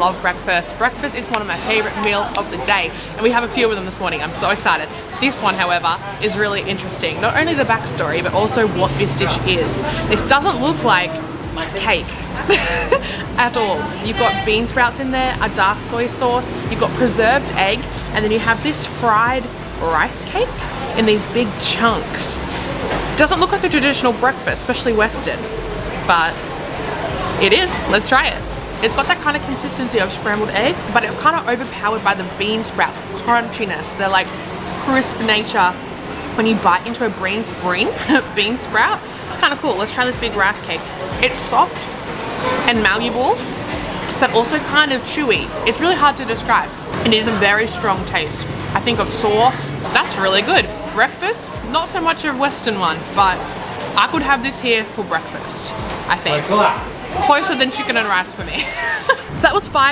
love breakfast. Breakfast is one of my favorite meals of the day, and we have a few of them this morning. I'm so excited. This one, however, is really interesting. Not only the backstory, but also what this dish is. This doesn't look like cake at all. You've got bean sprouts in there, a dark soy sauce, you've got preserved egg, and then you have this fried rice cake in these big chunks. Doesn't look like a traditional breakfast, especially Western, but it is. Let's try it. It's got that kind of consistency of scrambled egg, but it's kind of overpowered by the bean sprout crunchiness. They're like crisp nature when you bite into a green, green bean sprout. It's kind of cool. Let's try this big rice cake. It's soft and malleable, but also kind of chewy. It's really hard to describe. It is a very strong taste. I think of sauce. That's really good. Breakfast, not so much a Western one, but I could have this here for breakfast, I think. Closer than chicken and rice for me. so that was five